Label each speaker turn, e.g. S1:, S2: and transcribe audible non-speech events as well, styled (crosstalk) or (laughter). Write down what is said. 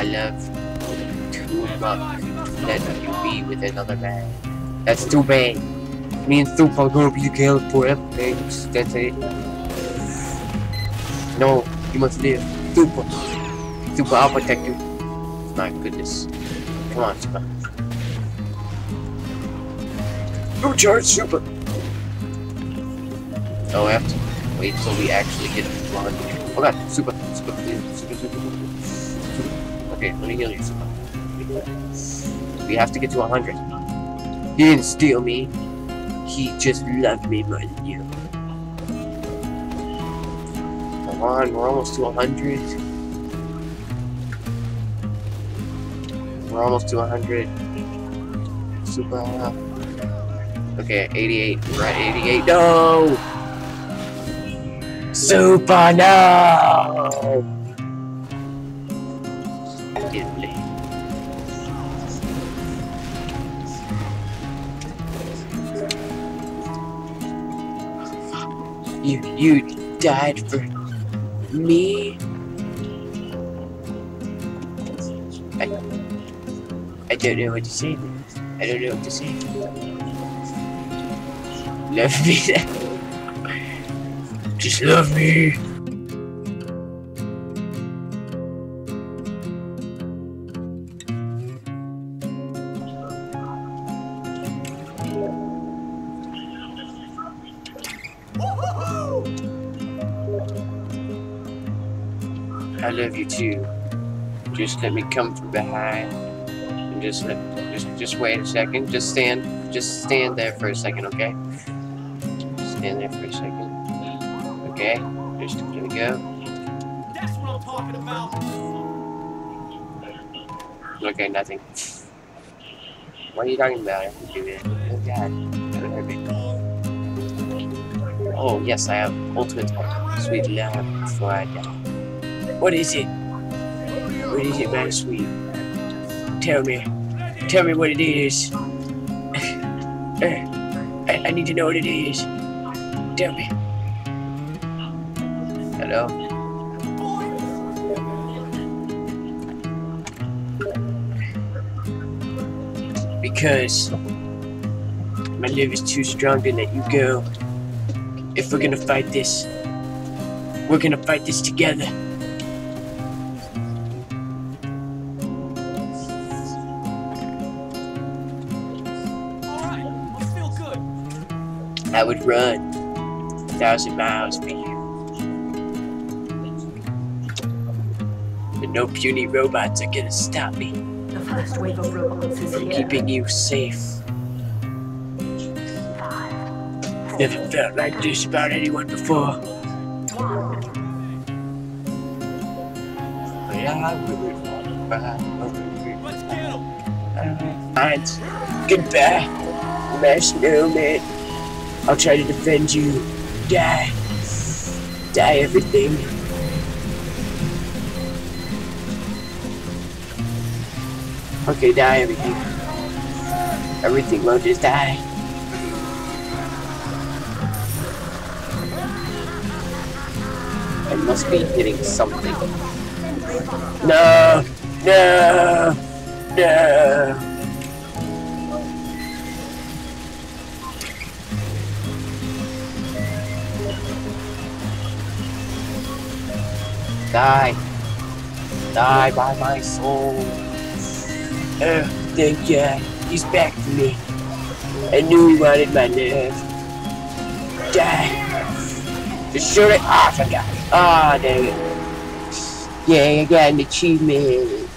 S1: I love too much to let you be with another man. That's too bad. Me and Super are gonna be together forever, babes. That's it. No, you must live. Super. Super, I'll protect you. My goodness. Come on, Super. Go charge, Super! Oh, I have to wait till we actually get to 100. Oh god, Super, Super, please, Super, Super, Super, Super. Okay, let me heal you. We have to get to 100. He didn't steal me. He just loved me more than you. Come on, we're almost to 100. We're almost to 100. Super. Okay, 88. We're at 88. No! Super, no! You, you died for me? I, I don't know what to say. I don't know what to say. Love me. (laughs) Just love me. I love you too. Just let me come from behind and just let just just wait a second. Just stand just stand there for a second, okay? Stand there for a second. Okay? Just we go.
S2: That's what I'm talking about.
S1: Okay, nothing. What are you talking about? I can do it. Oh god. Don't hurt me. Oh yes, I have ultimate sweet love before I die. What is it? What is it, man, sweet? Tell me. Tell me what it is. (laughs) Eh, I, I need to know what it is. Tell me. Hello? Because my love is too strong to let you go. If we're gonna fight this, we're gonna fight this together.
S2: I.
S1: I would run a thousand miles for you. But no puny robots are gonna stop me
S3: The first wave of robots is
S1: from
S3: here.
S1: keeping you safe. Never felt like this about anyone before. But I would run
S2: Let's get him.
S1: And goodbye, my snowman. I'll try to defend you. Die. Die everything. Okay, die everything. Everything will just die. I must be hitting something. No! No! No! Die! Die by my soul! Oh, thank God! He's back for me! I knew he wanted my love! Die! Just shoot it! Ah, I Ah, dang it! Yeah, I got an achievement!